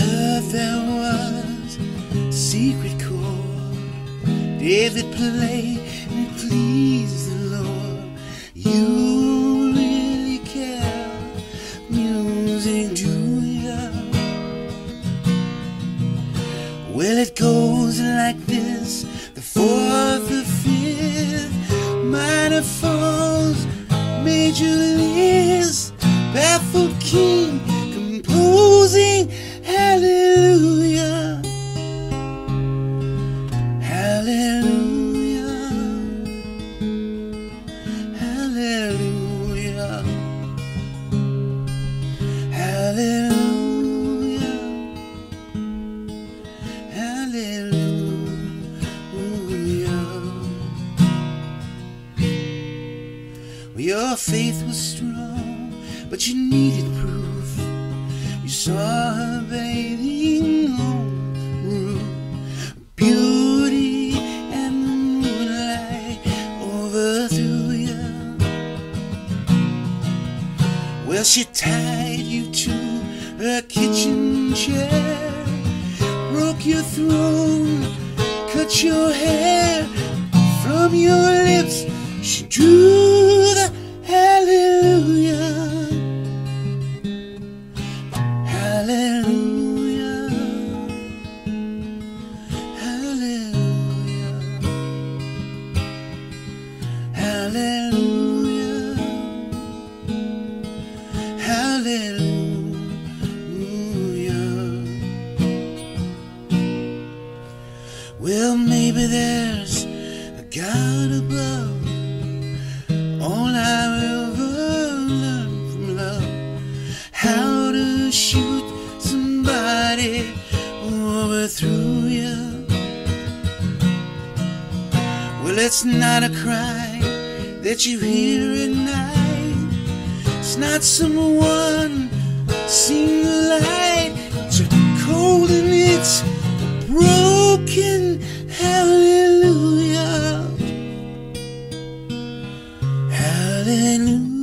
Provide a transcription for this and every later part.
heard there was a secret chord David played and it pleased the Lord. You really care music, do ya? Well, it goes like this: the fourth, the fifth, minor falls, major list, baffled king composing Hallelujah. Hallelujah. Hallelujah. Hallelujah. Your faith was strong, but you needed proof. You saw Well, she tied you to her kitchen chair, broke your throne, cut your hair from your lips. She drew Hallelujah. Well, maybe there's a God above. All I ever learned from love, how to shoot somebody who overthrew you. Well, it's not a cry that you hear at night. Not someone seeing the light. It's cold and it's broken. Hallelujah. Hallelujah.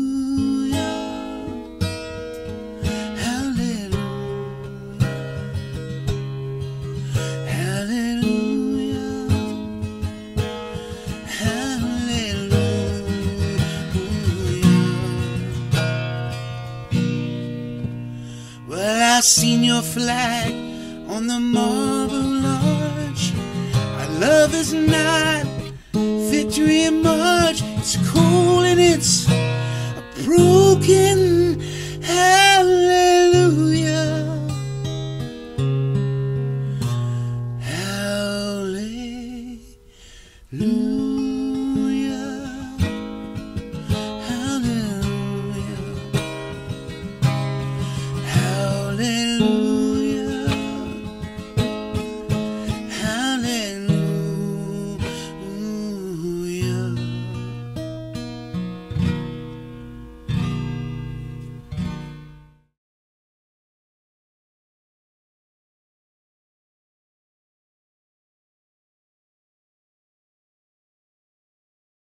I seen your flag on the marble arch. Our love is not victory march. It's cold and it's a broken